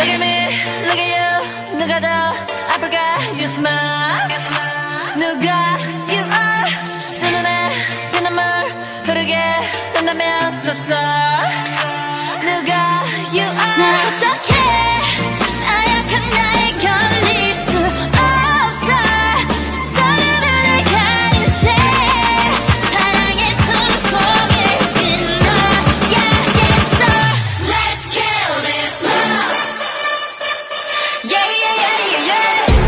Look at me, look at you 누가 더 아플까 You smile 누가 you are 두 눈에 그 눈물 흐르게 된다면 So sorry yeah, yeah, yeah.